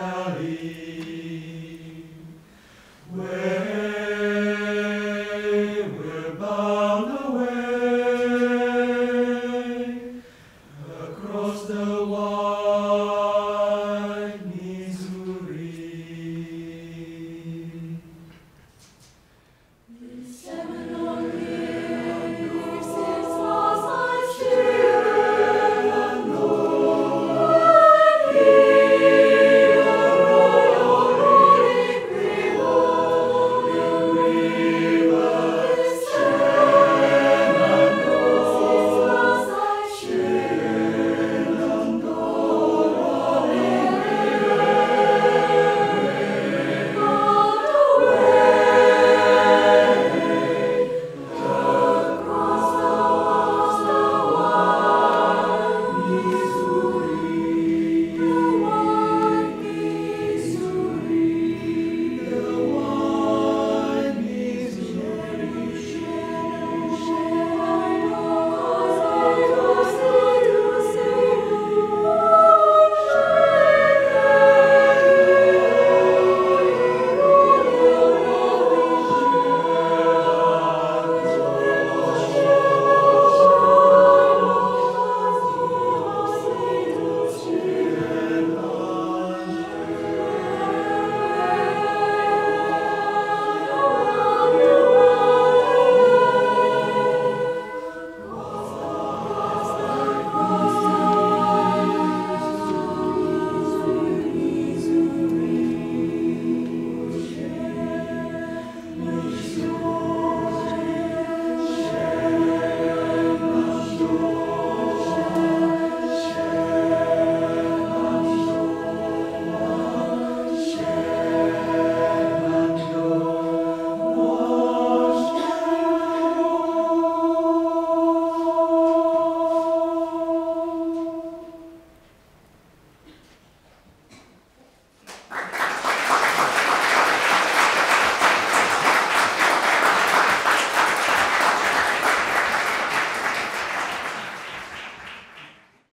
valley, where we're by.